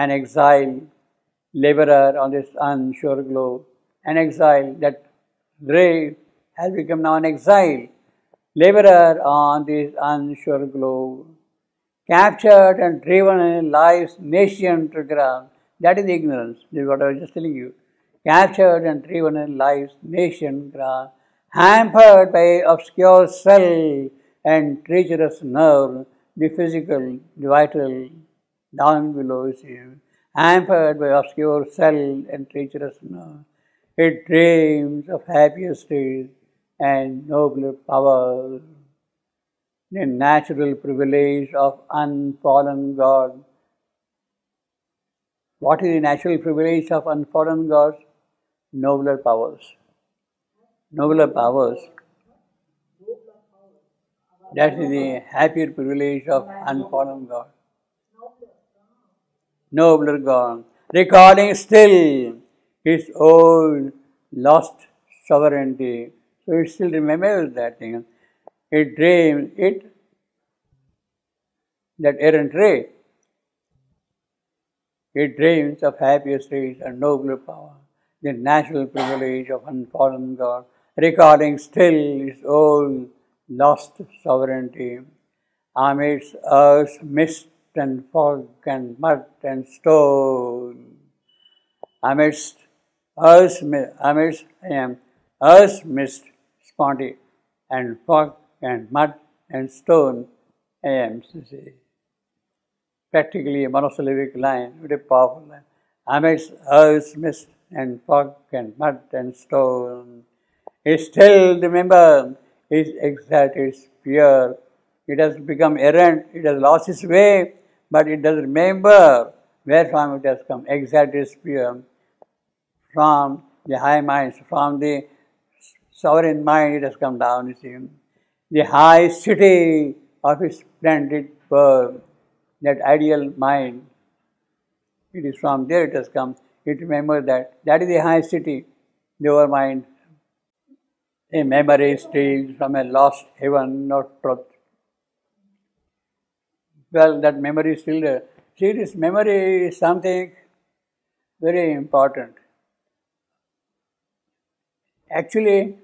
an exile, laborer on this unsure globe, an exile, that ray has become now an exile, laborer on this unsure globe, captured and driven in life's nascent ground. That is ignorance. This is what I was just telling you. Captured and driven in life's nation ground, hampered by obscure cell and treacherous nerve, the physical, the vital, down below is hampered by obscure cell and treacherous nerve. It dreams of happier days and nobler powers the natural privilege of unfallen God. What is the natural privilege of unfallen gods? Nobler powers. Nobler powers. That is the happier privilege of unfallen God. Nobler God. Recording still his old lost sovereignty. So it still remembers that thing. It dreams, it, that errant ray, it dreams of happier states and nobler power, the natural privilege of unfallen God, recording still his old lost sovereignty amidst earth's mist and fog and mud and stone, amidst earth's, amidst, I am, earth's mist, sponty, and fog and mud and stone I am. Practically a monosyllabic line, very powerful line. Amidst earth, mist and fog and mud and stone, he still remember his exalted sphere. It has become errant, it has lost its way, but it does remember where from it has come. Exalted sphere um, from the high minds, from the sovereign mind it has come down, you see the high city of his splendid birth, that ideal mind. It is from there it has come. It remembers that. That is the high city, your mind. A memory steals from a lost heaven, not truth. Well, that memory is still there. See, this memory is something very important. Actually,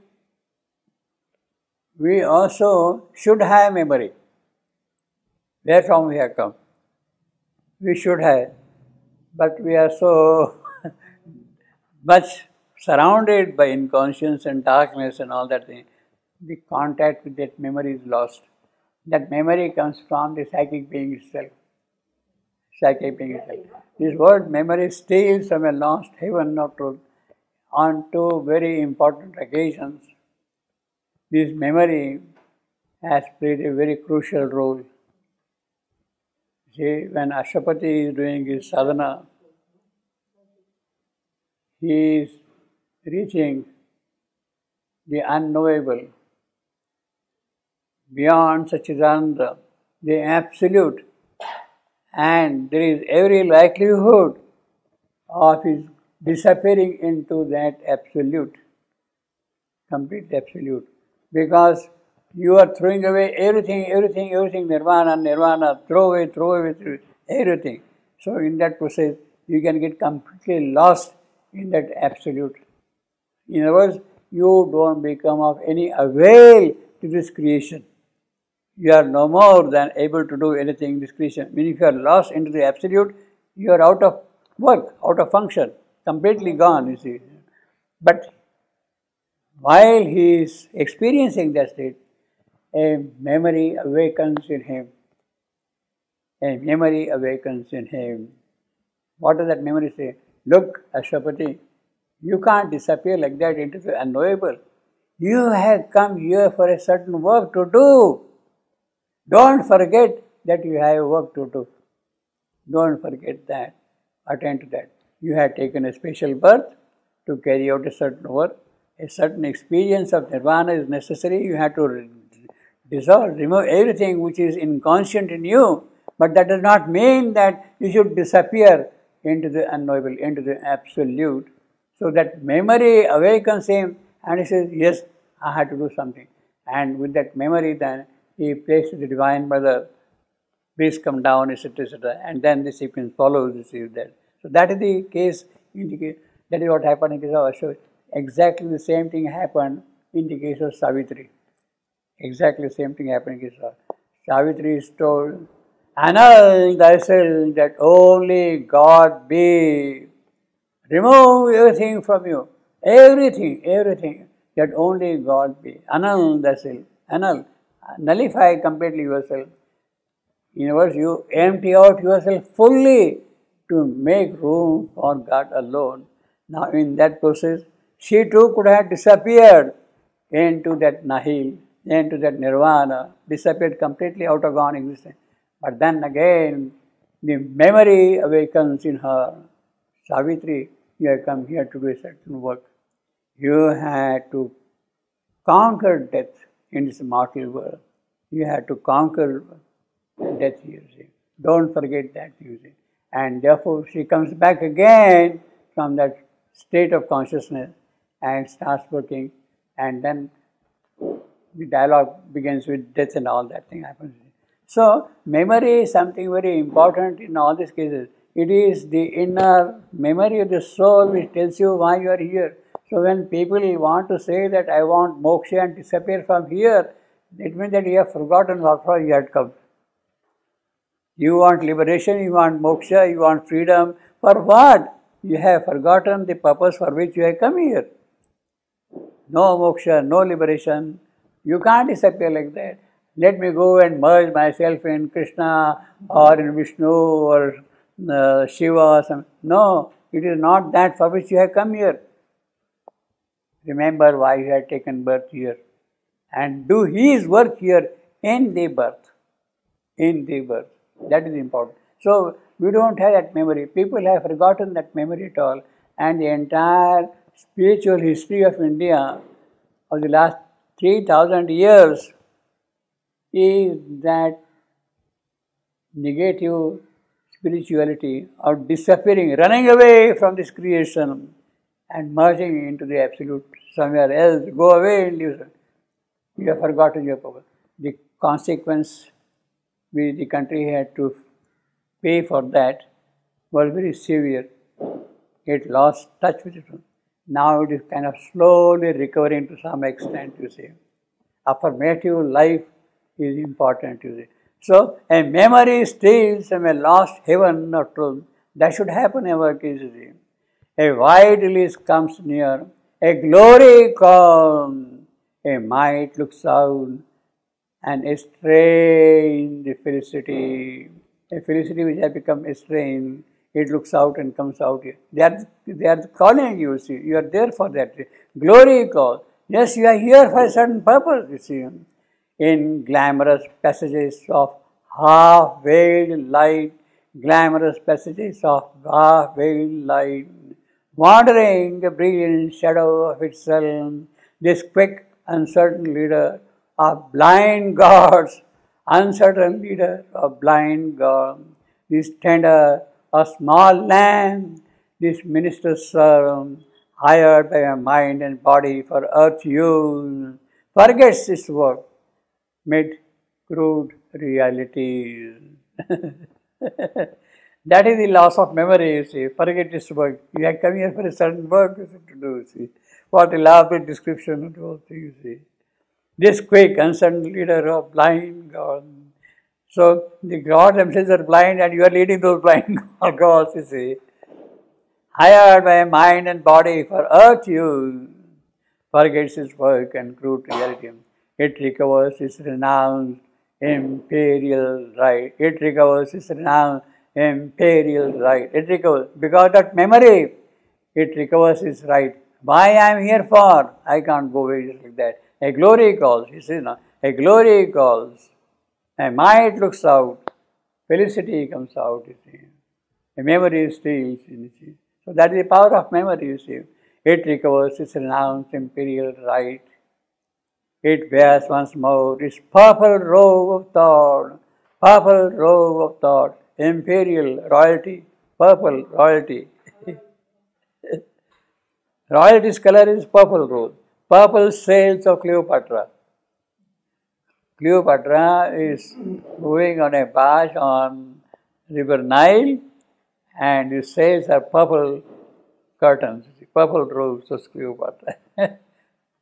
we also should have memory. Where from we have come? We should have, but we are so much surrounded by inconscience and darkness and all that thing. The contact with that memory is lost. That memory comes from the psychic being itself. Psychic being itself. This word memory steals from a lost heaven or truth on two very important occasions this memory has played a very crucial role. See, when Ashwapati is doing his sadhana, he is reaching the unknowable, beyond Sachidananda, the absolute, and there is every likelihood of his disappearing into that absolute, complete absolute because you are throwing away everything, everything, everything, nirvana, nirvana, throw away, throw away, throw away everything. So, in that process, you can get completely lost in that absolute. In other words, you don't become of any avail to this creation. You are no more than able to do anything in this creation. Meaning, if you are lost into the absolute, you are out of work, out of function, completely gone, you see. But while he is experiencing that state, a memory awakens in him. A memory awakens in him. What does that memory say? Look, Ashwapati, you can't disappear like that into the unknowable. You have come here for a certain work to do. Don't forget that you have work to do. Don't forget that. Attend to that. You have taken a special birth to carry out a certain work a certain experience of nirvana is necessary, you have to dissolve, remove everything which is inconscient in you, but that does not mean that you should disappear into the unknowable, into the absolute. So that memory awakens him and he says, Yes, I had to do something. And with that memory, then he prays to the Divine Mother please come down, etc., etc. And then the sequence follows, you see that. So that is the case, that is what happened in case of Ashoka. Exactly the same thing happened in the case of Savitri. Exactly the same thing happened in case of Savitri is told, Annul thyself that only God be. Remove everything from you. Everything, everything, that only God be. Annul thyself. Annul. Nullify completely yourself. In words, you empty out yourself fully to make room for God alone. Now, in that process, she too could have disappeared into that nihil, into that nirvana, disappeared completely out of gone existence. But then again, the memory awakens in her. Savitri, you have come here to do a certain work. You had to conquer death in this mortal world. You had to conquer death, you see. Don't forget that, you see. And therefore, she comes back again from that state of consciousness and starts working, and then the dialogue begins with death and all that thing happens. So, memory is something very important in all these cases. It is the inner memory of the soul which tells you why you are here. So, when people want to say that I want moksha and disappear from here, it means that you have forgotten what for you had come. You want liberation, you want moksha, you want freedom. For what? You have forgotten the purpose for which you have come here. No moksha, no liberation. You can't disappear like that let me go and merge myself in Krishna or in Vishnu or uh, Shiva or some. No, it is not that for which you have come here. Remember why you have taken birth here and do His work here in the birth. In the birth. That is important. So, we don't have that memory. People have forgotten that memory at all, and the entire spiritual history of India of the last 3000 years is that negative spirituality of disappearing, running away from this creation and merging into the absolute somewhere else, go away and leave. You have forgotten your purpose. The consequence which the country had to pay for that was very severe. It lost touch with it. Now it is kind of slowly recovering to some extent, you see. Affirmative life is important, you see. So, a memory steals from a lost heaven or truth. That should happen in case, you see. A wide release comes near, a glory comes, a might looks out, and a strange felicity, a felicity which has become strange, it looks out and comes out. They are, they are calling you, see. You are there for that. Glory calls. Yes, you are here for a certain purpose, you see in glamorous passages of half veiled light, glamorous passages of half veiled light, wandering the brilliant shadow of itself, this quick, uncertain leader of blind gods, uncertain leader of blind gods, this tender, a small lamb, this minister's servant, hired by a mind and body for earth use, forgets this work made crude realities. that is the loss of memory, you see. Forget this work. You have come here for a certain work to do, see. What a elaborate description of all things, see. This quick, uncertain leader of blind God. So the gods themselves are blind and you are leading those blind gods, you see. Hired by mind and body for earth use, forgets his work and crude reality it recovers its renowned imperial right. It recovers its renowned imperial right. It recovers because that memory, it recovers its right. Why I am here for? I can't go away like that. A glory calls. You see, no? a glory calls. A might looks out. Felicity comes out. You see, a memory steals. You see. So that is the power of memory. You see, it recovers its renowned imperial right it wears once more its purple robe of thought, purple robe of thought, imperial royalty, purple royalty. Royalty's color is purple robe, purple sails of Cleopatra. Cleopatra is moving on a barge on River Nile and the sails are purple curtains, purple robes of Cleopatra.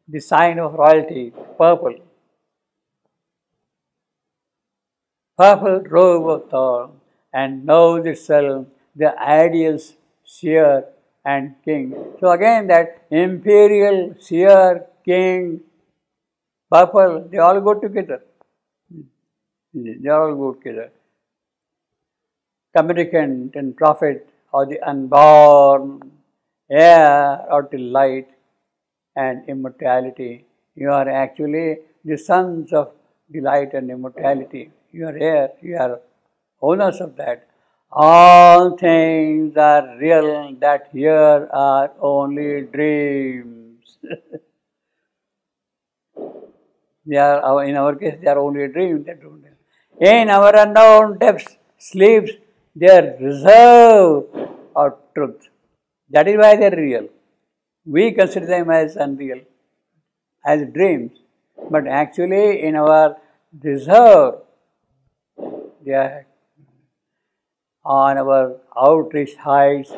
the sign of royalty, purple. Purple robe of thorn and knows itself the ideal seer and king. So again that imperial seer, king, purple, they all go together. They all go together. Communicant and prophet or the unborn, heir or the light and immortality. You are actually the sons of delight and immortality. You are here, you are owners of that. All things are real that here are only dreams. they are, in our case, they are only dreams. Don't in our unknown depths sleeps their reserve of truth. That is why they are real. We consider them as unreal, as dreams, but actually in our reserve, they are on our outreach heights,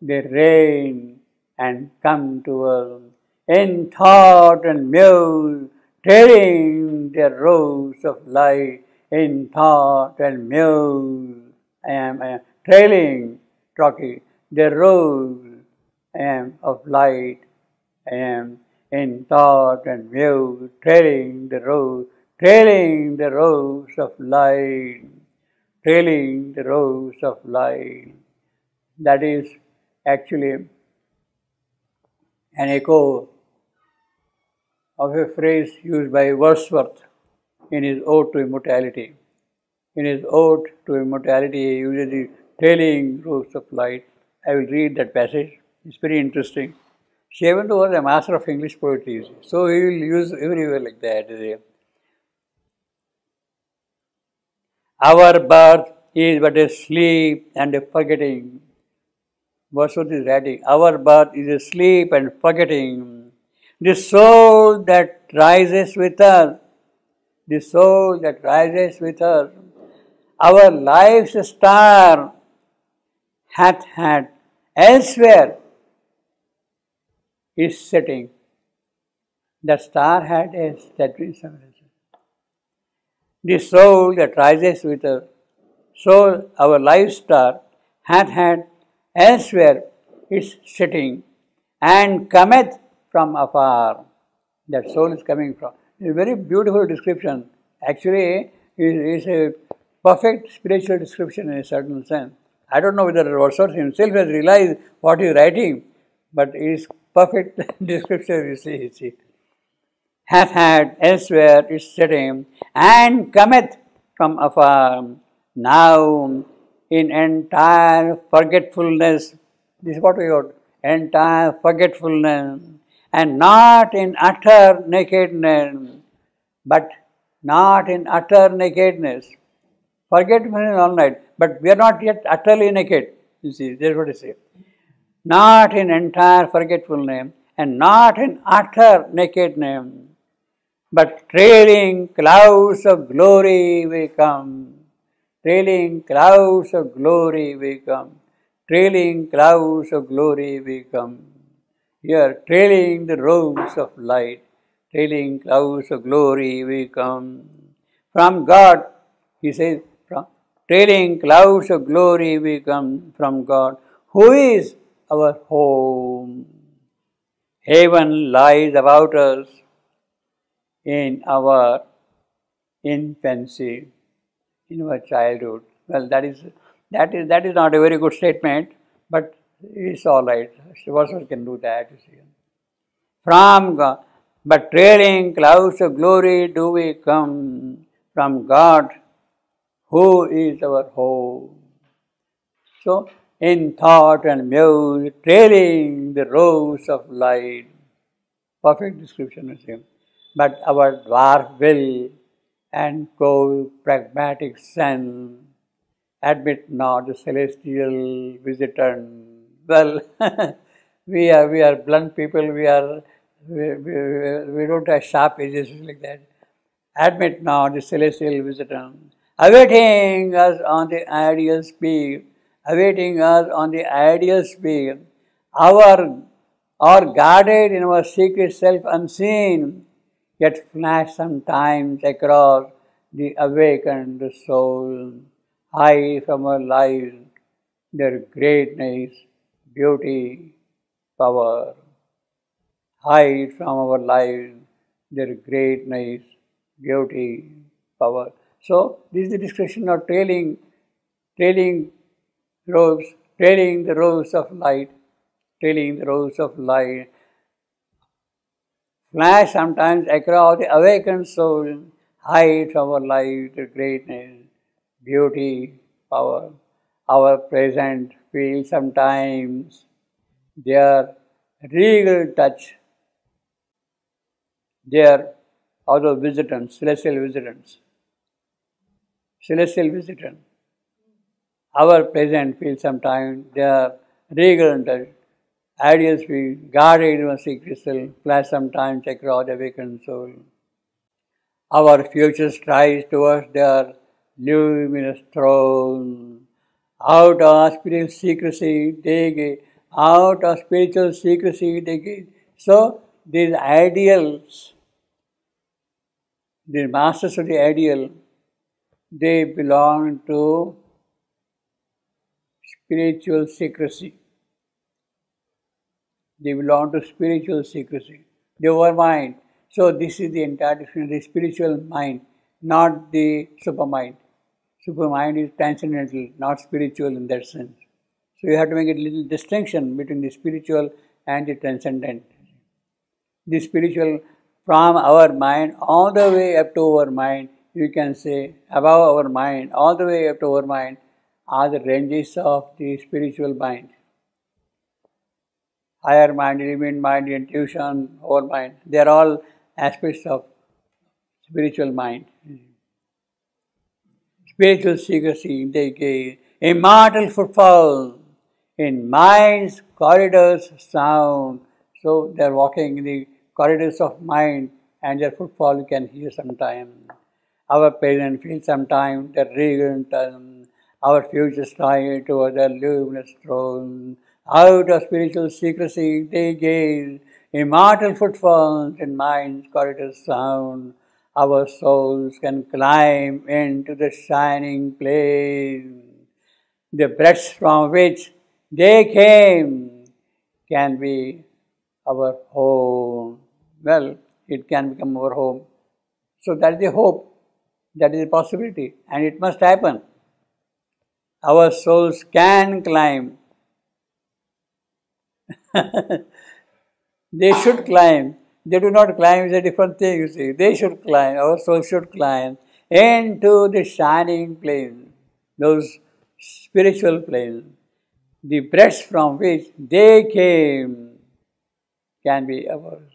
they reign and come to us. In thought and muse, trailing their robes of light in thought and muse. I am, trailing, Trocky, their robes am of light, I am in thought and muse, trailing the road, trailing the roads of light, trailing the roads of light. That is actually an echo of a phrase used by Wordsworth in his Ode to Immortality. In his Ode to Immortality, he uses the trailing roads of light. I will read that passage. It's very interesting. Sri Aurobindo was a master of English poetry, so he will use everywhere like that. Our birth is but a sleep and a forgetting. Wordsworth is writing, Our birth is a sleep and forgetting. The soul that rises with us, the soul that rises with us, our life's star hath had elsewhere is setting. The star had a setting symbolism. The soul that rises with us, soul, our life star, hath had elsewhere its setting and cometh from afar. That soul is coming from. It's a very beautiful description. Actually, it is a perfect spiritual description in a certain sense. I don't know whether Wordsworth himself has realized what he is writing, but it is perfect description you see, you see. Hath had elsewhere its setting, and cometh from afar. Now, in entire forgetfulness, this is what we got entire forgetfulness, and not in utter nakedness, but not in utter nakedness. Forgetfulness all night, but we are not yet utterly naked. You see, that's what I say not in entire forgetfulness and not in utter nakedness, but trailing clouds of glory we come. Trailing clouds of glory we come. Trailing clouds of glory we come. Here, trailing the robes of light, trailing clouds of glory we come. From God, he says, from trailing clouds of glory we come from God, who is our home. Heaven lies about us in our infancy, in our childhood. Well, that is that is that is not a very good statement, but it's all right. Wordsworth can do that. You see. From God, but trailing clouds of glory do we come from God, who is our home. So in thought and muse, trailing the rows of light. Perfect description of him. But our dwarf will and cold pragmatic sense admit not the celestial visitant. Well, we are we are blunt people. We are we, we, we don't have sharp edges like that. admit not the celestial visitor, awaiting us on the ideal speed, awaiting us on the ideal speed, our or guarded in our secret self unseen, yet flash sometimes across the awakened soul, high from our lives, their greatness, beauty, power. Hide from our lives their greatness, beauty, power. So this is the description of trailing, trailing robes, trailing the robes of light, trailing the robes of light. Flash sometimes across the awakened soul, hide from our light the greatness, beauty, power. Our present feel sometimes their regal touch their other visitants, celestial visitants. Celestial visitant. Our present feels sometimes their regal and ideals we guarded in a secret crystal, flash sometimes across the awakened soul. Our future strides towards their luminous throne. Out of spiritual secrecy, they get out of spiritual secrecy, they get. So these ideals, the masters of the ideal, they belong to spiritual secrecy. They belong to spiritual secrecy. They were mind. So this is the entire definition the spiritual mind, not the supermind. Supermind is transcendental, not spiritual in that sense. So you have to make a little distinction between the spiritual and the transcendent the spiritual from our mind all the way up to overmind, you can say above our mind, all the way up to overmind are the ranges of the spiritual mind. Higher mind, living mind, intuition, overmind, they are all aspects of spiritual mind. Spiritual secrecy, they gaze, immortal footfall in mind's corridors sound. So they are walking in the corridors of mind and their footfall you can hear sometime. Our present feel sometime the regal turn, our future stride toward the luminous throne. Out of spiritual secrecy they gaze, immortal footfalls in mind's corridors sound. Our souls can climb into the shining place. The breaths from which they came can be our home well, it can become our home. So that is the hope, that is the possibility, and it must happen. Our souls can climb. they should climb. They do not climb is a different thing, you see. They should climb, our souls should climb into the shining plains, those spiritual plains, the breaths from which they came can be ours.